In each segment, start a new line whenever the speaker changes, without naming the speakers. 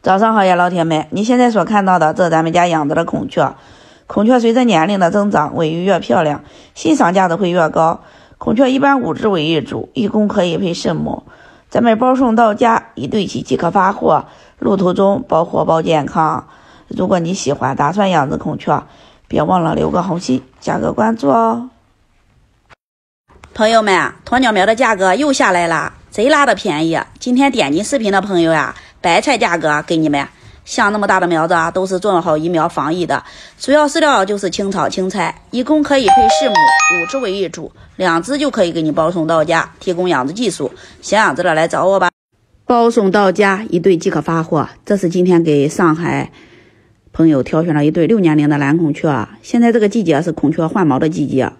早上好呀，老铁们！你现在所看到的，这是咱们家养着的孔雀。孔雀随着年龄的增长，尾鱼越漂亮，欣赏价值会越高。孔雀一般五只为一组，一公可以配四母。咱们包送到家，一对起即可发货。路途中包活包健康。如果你喜欢，打算养只孔雀，别忘了留个红心，加个关注哦。朋友们，鸵鸟苗的价格又下来了，贼拉的便宜！今天点击视频的朋友呀，白菜价格给你们。像那么大的苗子啊，都是种好疫苗防疫的，主要饲料就是青草青菜，一共可以配四母，五只为一组，两只就可以给你包送到家，提供养殖技术。想养殖的来找我吧，包送到家，一对即可发货。这是今天给上海朋友挑选了一对六年龄的蓝孔雀，啊现在这个季节是孔雀换毛的季节。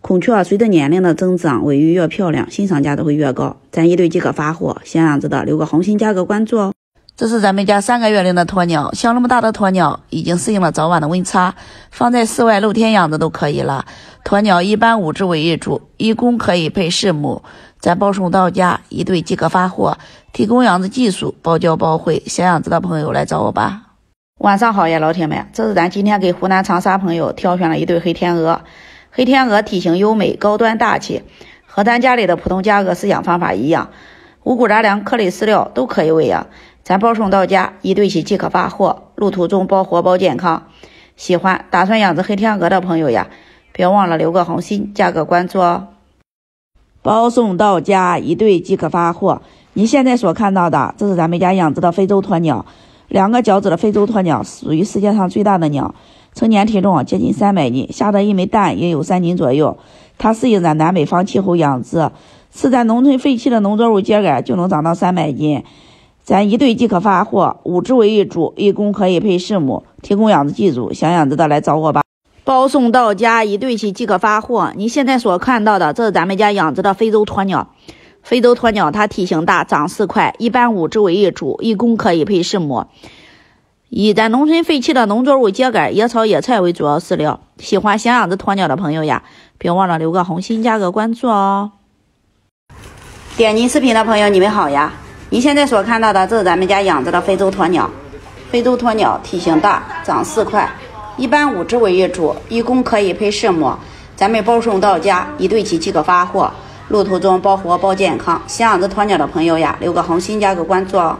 孔雀随着年龄的增长，尾鱼越漂亮，欣赏价值会越高。咱一对即可发货，想养殖的留个红心，加个关注哦。这是咱们家三个月龄的鸵鸟，像那么大的鸵鸟已经适应了早晚的温差，放在室外露天养殖都可以了。鸵鸟一般五只为一组，一公可以配四母，咱包送到家，一对即可发货，提供养殖技术，包教包会。想养殖的朋友来找我吧。晚上好呀，老铁们，这是咱今天给湖南长沙朋友挑选了一对黑天鹅。黑天鹅体型优美、高端大气，和咱家里的普通家鹅饲养方法一样，五谷杂粮、颗粒饲料都可以喂养。咱包送到家，一对起即可发货，路途中包活包健康。喜欢打算养殖黑天鹅的朋友呀，别忘了留个红心，加个关注哦。包送到家，一对即可发货。你现在所看到的，这是咱们家养殖的非洲鸵鸟，两个脚趾的非洲鸵鸟，属于世界上最大的鸟。成年体重接近三百斤，下的一枚蛋也有三斤左右。它适应咱南北方气候养殖，吃咱农村废弃的农作物秸秆就能长到三百斤。咱一对即可发货，五只为一组，一公可以配四母，提供养殖技术。想养殖的来找我吧，包送到家，一对起即可发货。你现在所看到的，这是咱们家养殖的非洲鸵鸟。非洲鸵鸟它体型大，长势快，一般五只为一组，一公可以配四母。以咱农村废弃的农作物秸秆、野草、野菜为主要饲料。喜欢想养殖鸵鸟的朋友呀，别忘了留个红心，加个关注哦。点击视频的朋友，你们好呀！你现在所看到的，这是咱们家养殖的非洲鸵鸟。非洲鸵鸟体型大，长势快，一般五只为一组，一公可以配四母。咱们包送到家，一对起即可发货，路途中包活包健康。想养殖鸵鸟的朋友呀，留个红心，加个关注哦。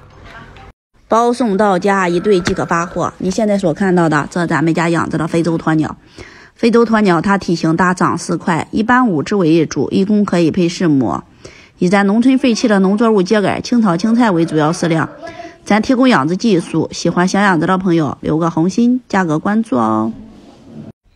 包送到家，一对即可发货。你现在所看到的，这是咱们家养殖的非洲鸵鸟。非洲鸵鸟它体型大，长势快，一般五只为一组，一公可以配四母。以咱农村废弃的农作物秸秆、青草、青菜为主要饲料，咱提供养殖技术。喜欢想养殖的朋友，留个红心，加个关注哦。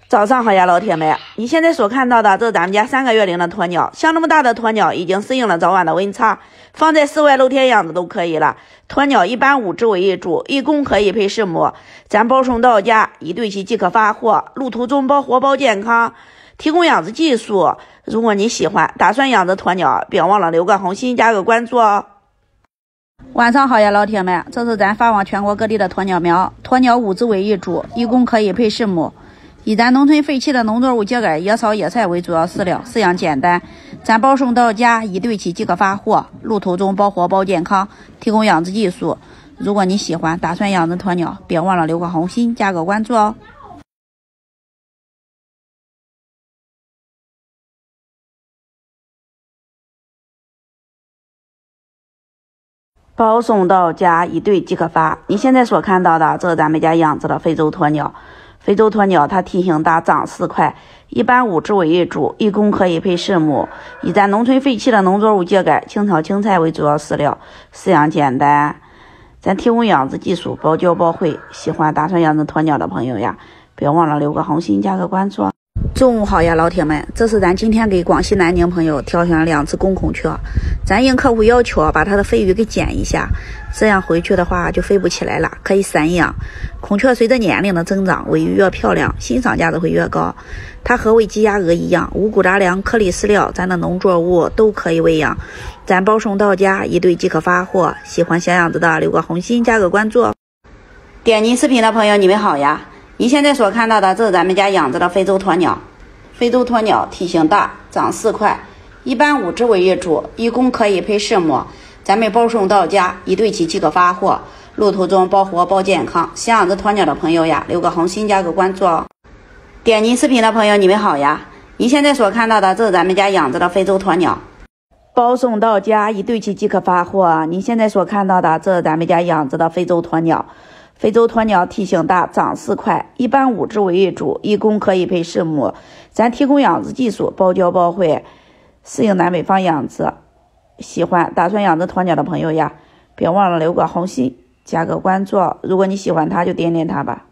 早上好呀，老铁们！你现在所看到的，这是咱们家三个月龄的鸵鸟，像那么大的鸵鸟已经适应了早晚的温差，放在室外露天养殖都可以了。鸵鸟一般五只为一组，一公可以配四母，咱包送到家，一对起即可发货，路途中包活包健康，提供养殖技术。如果你喜欢，打算养殖鸵鸟，别忘了留个红心，加个关注哦。晚上好呀，老铁们！这是咱发往全国各地的鸵鸟苗，鸵鸟五只为一组，一公可以配四母。以咱农村废弃的农作物秸秆、野草、野菜为主要饲料，饲养简单，咱包送到家，一对起即可发货，路途中包活包健康，提供养殖技术。如果你喜欢，打算养殖鸵鸟，别忘了留个红心，加个关注哦。包送到家，一对即可发。你现在所看到的，这是咱们家养殖的非洲鸵鸟。非洲鸵鸟它体型大，长势快，一般五只为一组，一公可以配四母。以咱农村废弃的农作物秸秆、青草、青菜为主要饲料，饲养简单，咱提供养殖技术，包教包会。喜欢打算养殖鸵鸟的朋友呀，别忘了留个红心，加个关注。中午好呀，老铁们，这是咱今天给广西南宁朋友挑选了两只公孔雀，咱应客户要求把它的飞羽给剪一下，这样回去的话就飞不起来了，可以散养。孔雀随着年龄的增长，尾羽越漂亮，欣赏价值会越高。它和喂鸡鸭鹅一样，五谷杂粮、颗粒饲料，咱的农作物都可以喂养。咱包送到家，一对即可发货。喜欢小养子的，留个红心，加个关注。点击视频的朋友，你们好呀！您现在所看到的，这是咱们家养殖的非洲鸵鸟。非洲鸵鸟体型大，长势快，一般五只为一组，一公可以配四母。咱们包送到家，一对起即可发货，路途中包活包健康。想养只鸵鸟的朋友呀，留个红心，加个关注哦。点击视频的朋友，你们好呀！您现在所看到的，这是咱们家养殖的非洲鸵鸟，包送到家，一对起即可发货。您现在所看到的，这是咱们家养殖的非洲鸵鸟。非洲鸵鸟体型大，长势快，一般五只为一组，一公可以配四母。咱提供养殖技术，包教包会，适应南北方养殖。喜欢打算养殖鸵鸟的朋友呀，别忘了留个红心，加个关注。如果你喜欢它，就点点它吧。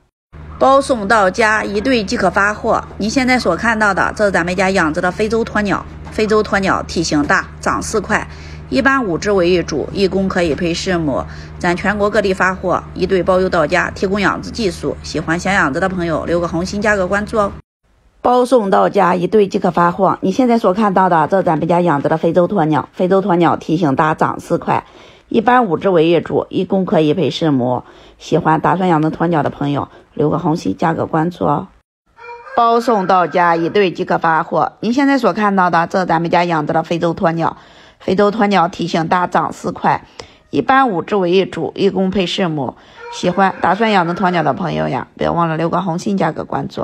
包送到家，一对即可发货。你现在所看到的，这是咱们家养殖的非洲鸵鸟。非洲鸵鸟体型大，长势快。一般五只为主，一公可以配十母。咱全国各地发货，一对包邮到家，提供养殖技术。喜欢想养殖的朋友，留个红心，加个关注哦。包送到家，一对即可发货。你现在所看到的，这是咱们家养殖的非洲鸵鸟。非洲鸵鸟体型大，长势快。一般五只为主，一公可以配十母。喜欢打算养殖鸵鸟的朋友，留个红心，加个关注哦。包送到家，一对即可发货。你现在所看到的，这是咱们家养殖的非洲鸵鸟。非洲鸵鸟体型大，长势快，一般五只为一组，一公配四母。喜欢打算养殖鸵鸟的朋友呀，别忘了留个红心，加个关注。